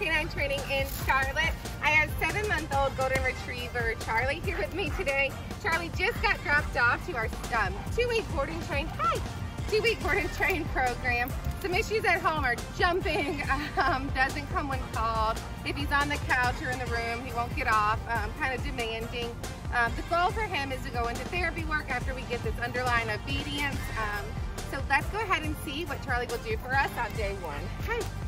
Canine Training in Charlotte. I have seven month old golden retriever Charlie here with me today. Charlie just got dropped off to our um, two week board train, hi, two week board and train program. Some issues at home are jumping, um, doesn't come when called. If he's on the couch or in the room, he won't get off, um, kind of demanding. Um, the goal for him is to go into therapy work after we get this underlying obedience. Um, so let's go ahead and see what Charlie will do for us on day one. Hi.